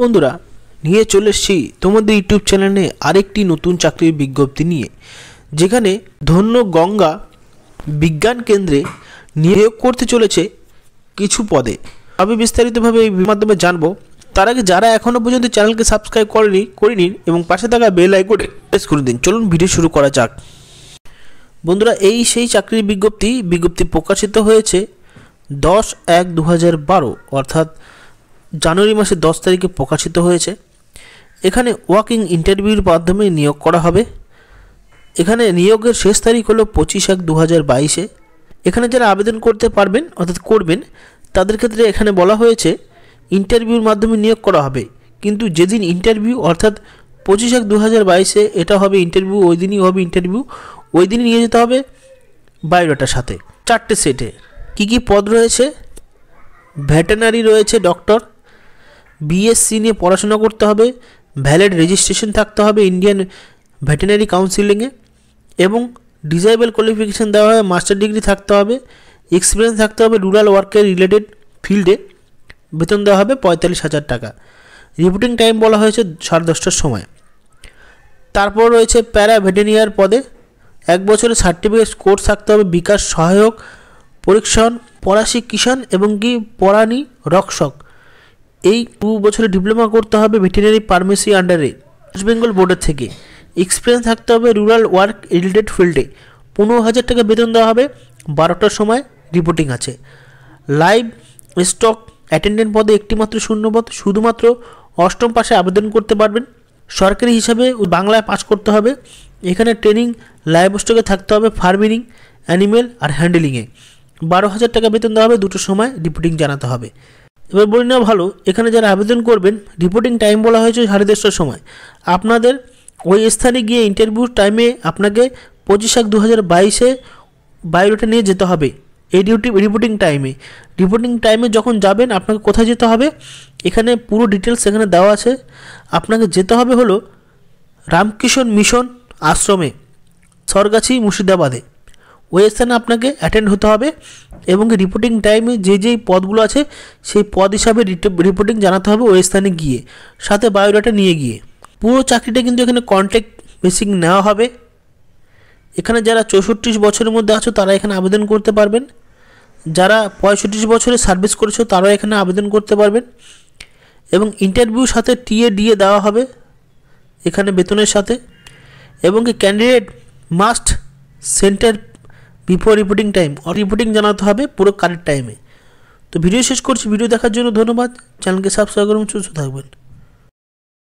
বন্ধুরা, নিয়ে চলে এসেছি তোমাদের ইউটিউব চ্যানেলে আরেকটি নতুন চাকরির বিজ্ঞপ্তি নিয়ে, যেখানে ধন্য গঙ্গা বিজ্ঞান কেন্দ্রে নিয়োগ করতে চলেছে কিছু পদে। আমি বিস্তারিতভাবে এই মাধ্যমে জানব। তার আগে যারা এখনও পর্যন্ত চ্যানেলকে সাবস্ক্রাইব করেনি করে নিন এবং পাশে থাকা বেল আইকনে প্রেস করে দিন। চলুন ভিডিও শুরু করা যাক। বন্ধুরা, এই সেই চাকরির বিজ্ঞপ্তি বিজ্ঞপ্তি প্রকাশিত হয়েছে দশ এক দু অর্থাৎ জানুয়ারি মাসের দশ তারিখে প্রকাশিত হয়েছে। এখানে ওয়াকিং ইন্টারভিউর মাধ্যমে নিয়োগ করা হবে। এখানে নিয়োগের শেষ তারিখ হলো পঁচিশ এক দু হাজার বাইশে। এখানে যারা আবেদন করতে পারবেন, অর্থাৎ করবেন, তাদের ক্ষেত্রে এখানে বলা হয়েছে, ইন্টারভিউর মাধ্যমে নিয়োগ করা হবে। কিন্তু যেদিন ইন্টারভিউ, অর্থাৎ পঁচিশ এক দু হাজার বাইশে এটা হবে ইন্টারভিউ, ওই দিনই হবে ইন্টারভিউ, ওই দিনই নিয়ে যেতে হবে বায়োডাটার সাথে। চারটে সেটে। কি কি পদ রয়েছে? ভেটেনারি রয়েছে, ডক্টর। বিএসসি নিয়ে পড়াশোনা করতে হবে ভ্যালিড রেজিস্ট্রেশন থাকতে হবে ইন্ডিয়ান ভেটেনারি কাউন্সিলিংয়ে এবং ডিজাইবল কোয়ালিফিকেশান দেওয়া হয় মাস্টার ডিগ্রি থাকতে হবে এক্সপিরিয়েন্স থাকতে হবে রুরাল ওয়ার্কের রিলেটেড ফিল্ডে বেতন দেওয়া হবে পঁয়তাল্লিশ হাজার টাকা। রিপোর্টিং টাইম বলা হয়েছে সাড়ে দশটার সময়। তারপর রয়েছে প্যারা ভেটেনিয়ার পদে, এক বছরের সার্টিফিকেট কোর্স থাকতে হবে বিকাশ সহায়ক, পরীক্ষণ পরাশি কিষাণ এবং কি পরাণী রক্ষক। এই দু বছরের ডিপ্লোমা করতে হবে ভেটেরিনারি ফার্মেসি আন্ডারে ওয়েস্ট বেঙ্গল বোর্ডের থেকে। এক্সপিরিয়েন্স থাকতে হবে রুরাল ওয়ার্ক রিলেটেড ফিল্ডে পনেরো হাজার টাকা বেতন দেওয়া হবে, বারোটার সময় রিপোর্টিং আছে। লাইভ স্টক অ্যাটেন্ডেন্ট পদে একটিমাত্র শূন্যপদ, শুধুমাত্র অষ্টম পাশে আবেদন করতে পারবেন। সরকারি হিসাবে বাংলায় পাস করতে হবে। এখানে ট্রেনিং লাইভ স্টকে থাকতে হবে ফার্মিং অ্যানিমেল আর হ্যান্ডেলিংয়ে বারো হাজার টাকা বেতন দেওয়া হবে, দুটোর সময় রিপোর্টিং জানাতে হবে। এবার বলি নেওয়া ভালো, এখানে যারা আবেদন করবেন রিপোর্টিং টাইম বলা হয়েছে সাড়ে দশটার সময়। আপনাদের ওই স্থানে গিয়ে ইন্টারভিউ টাইমে আপনাকে পঁচিশ এক দু হাজার বাইশে বায়োডাটা নিয়ে যেতে হবে, এই ডিউটি রিপোর্টিং টাইমে রিপোর্টিং টাইমে যখন যাবেন, আপনাকে কোথায় যেতে হবে, এখানে পুরো ডিটেলস এখানে দেওয়া আছে। আপনাকে যেতে হবে হলো রামকিশন মিশন আশ্রমে সরগাছি মুর্শিদাবাদে। ওই স্থানে আপনাকে অ্যাটেন্ড হতে হবে এবং রিপোর্টিং টাইমে যে যেই পদগুলো আছে, সেই পদ হিসাবে রিপোর্টিং জানাতে হবে ওই স্থানে গিয়ে, সাথে বায়োডাটা নিয়ে গিয়ে। পুরো চাকরিটা কিন্তু এখানে কন্ট্যাক্ট বেসিক নেওয়া হবে। এখানে যারা চৌষট্টি বছরের মধ্যে আছো, তারা এখানে আবেদন করতে পারবেন। যারা পঁয়ষট্টি বছরে সার্ভিস করেছ, তারাও এখানে আবেদন করতে পারবেন। এবং ইন্টারভিউর সাথে টিএ ডিএ দেওয়া হবে, এখানে বেতনের সাথে। এবং candidate must centre before reporting time reporting জানাতে হবে পুরো কারেক্ট টাইমে তো ভিডিও শেষ করছি ভিডিও দেখার জন্য ধন্যবাদ। চ্যানেলকে সাবস্ক্রাইব করুন, সুস্থ থাকবেন।